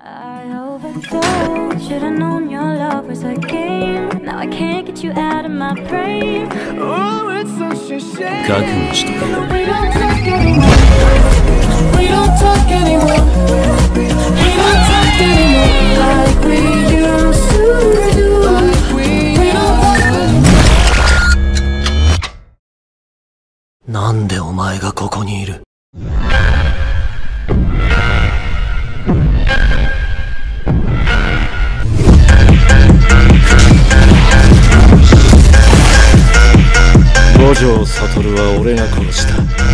I overdosed. Should've known your love was a game. Now I can't get you out of my brain. Oh, it's such a shame. 覚悟しとけ We don't talk anymore. We don't talk anymore. We don't talk anymore like we used to do. Like we, we don't. なんでお前がここにいる五条悟は俺が殺した。